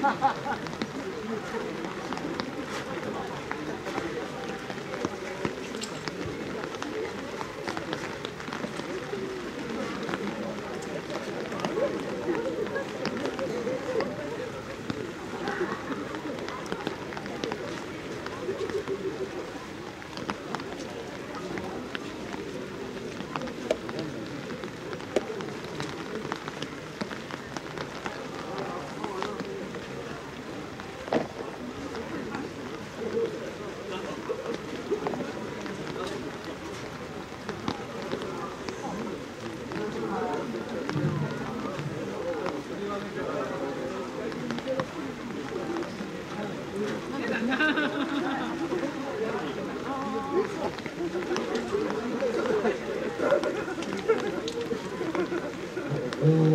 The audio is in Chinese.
哈哈哈哈。Mm.